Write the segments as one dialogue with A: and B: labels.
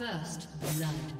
A: First blood.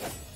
A: Huh?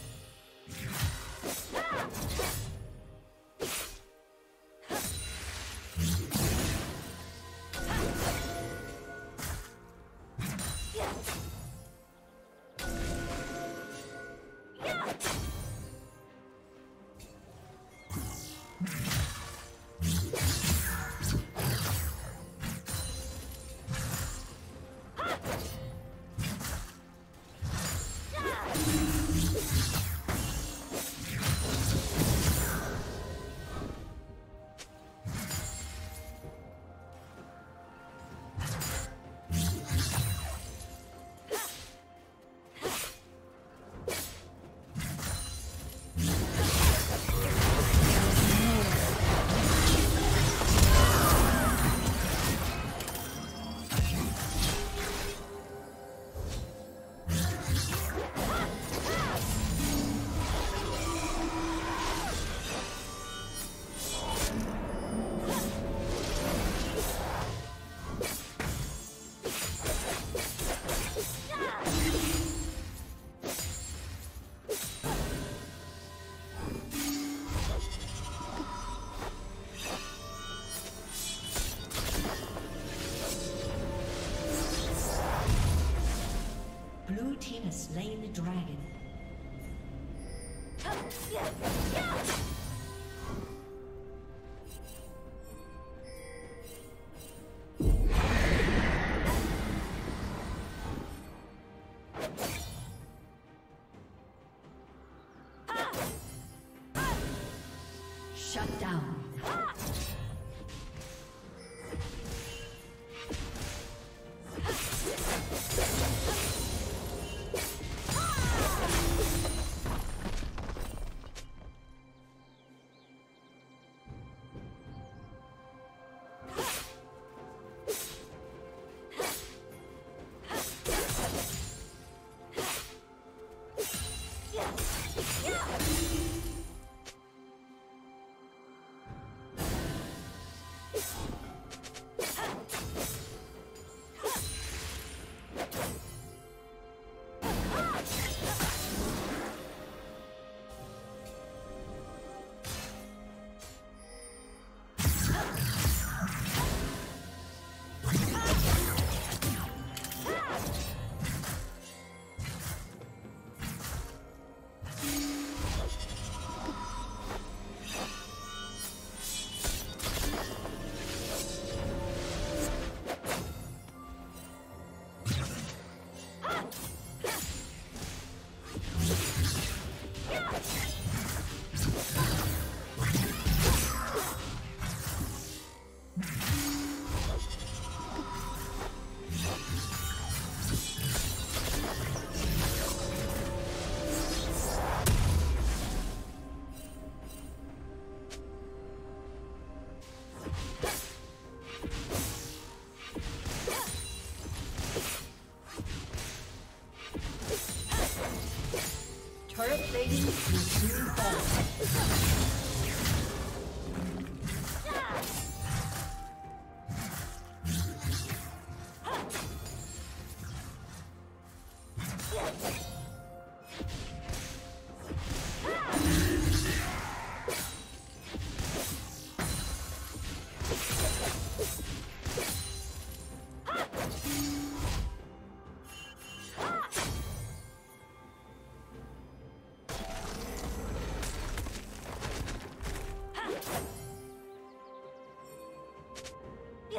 A: Ready!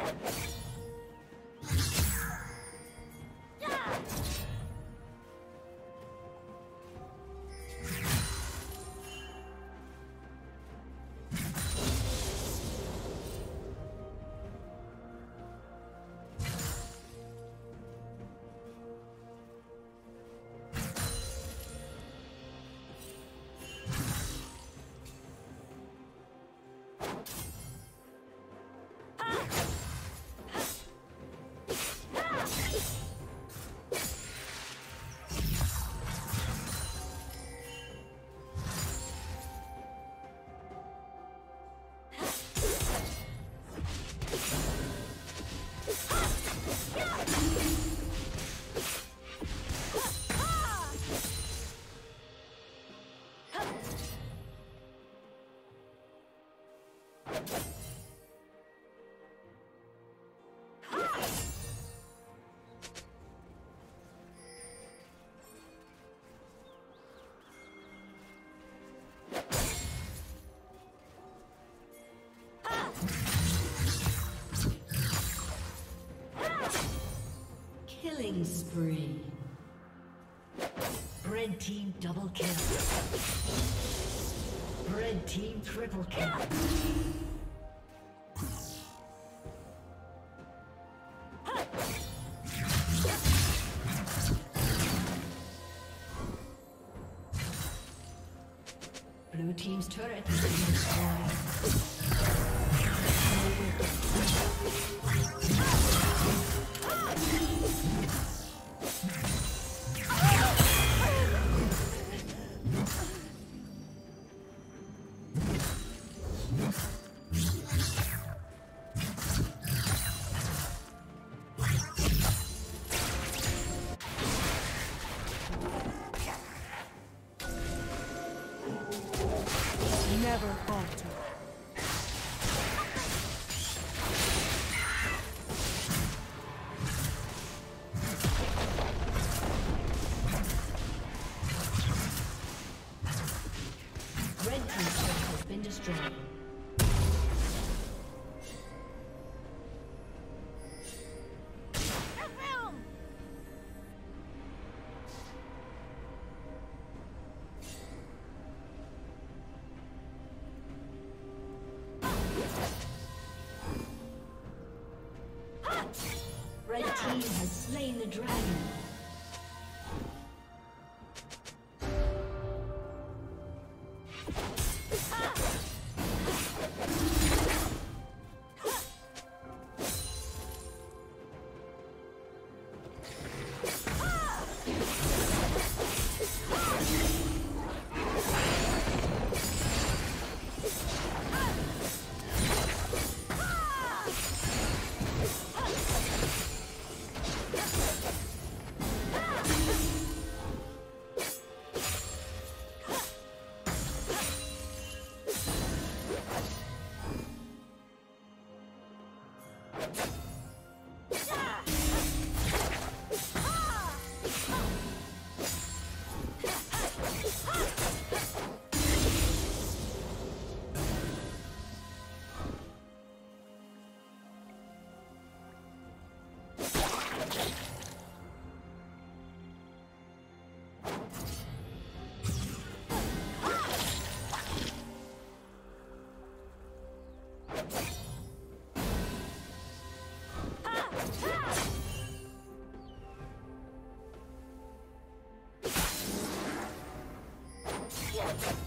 A: Fall. Killing spree. Red team double kill. Red team triple kill. Blue team's turret has been destroyed.
B: Never falter.
A: been destroyed. Destroyed.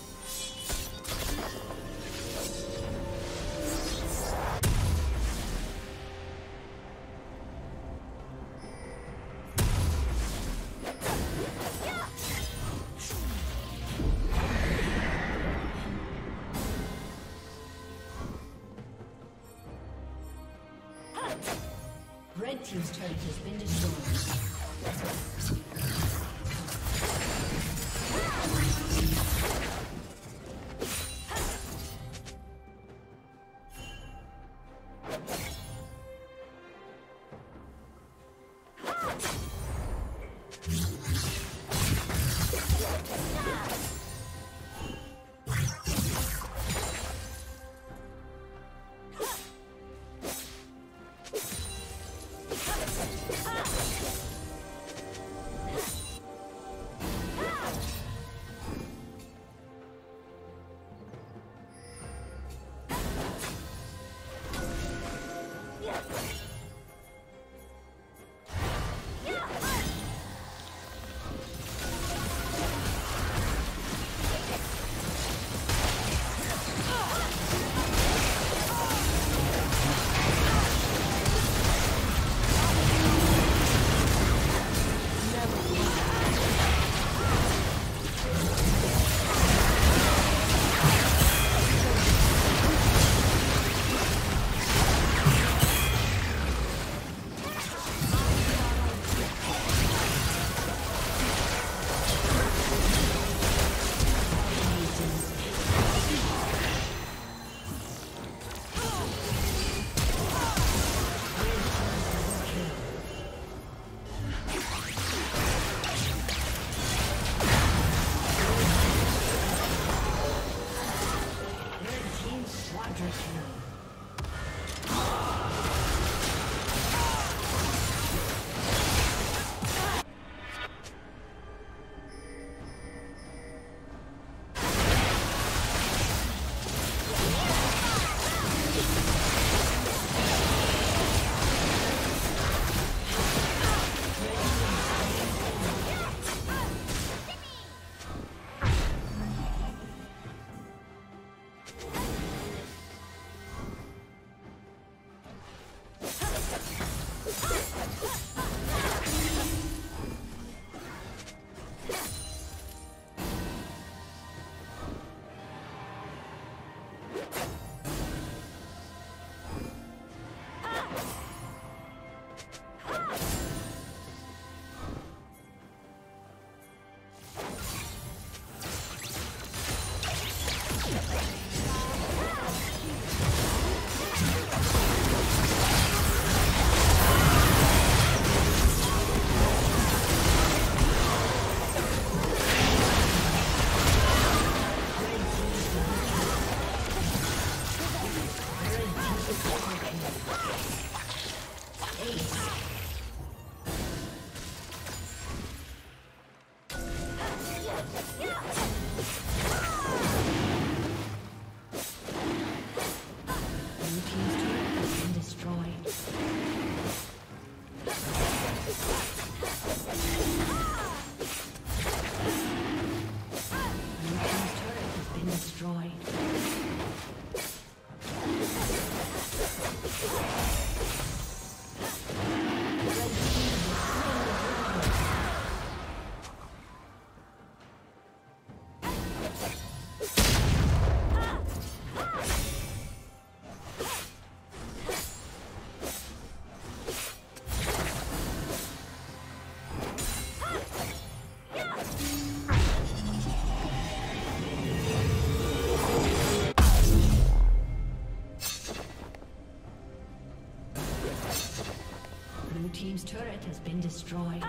A: destroyed.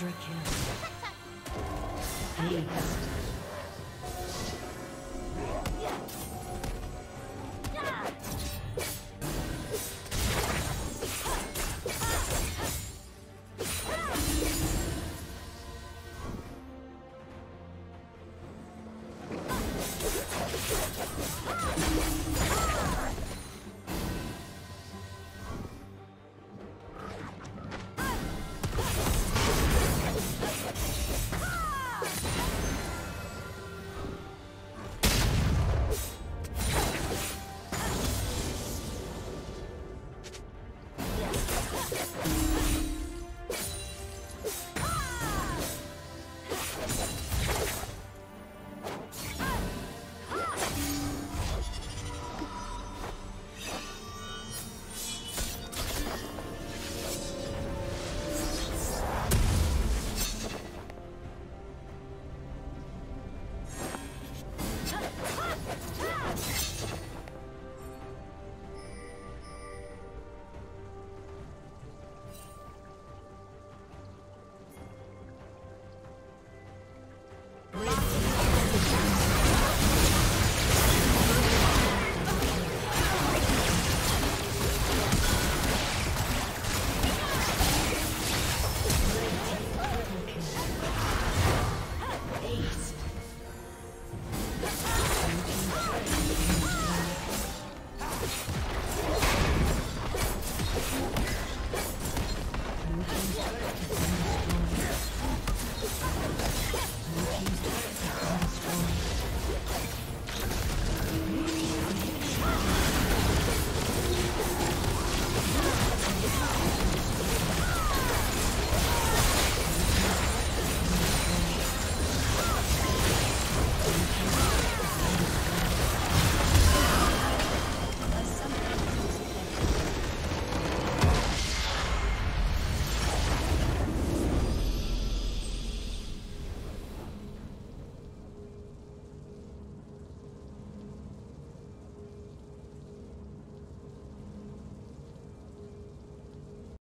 B: Aced.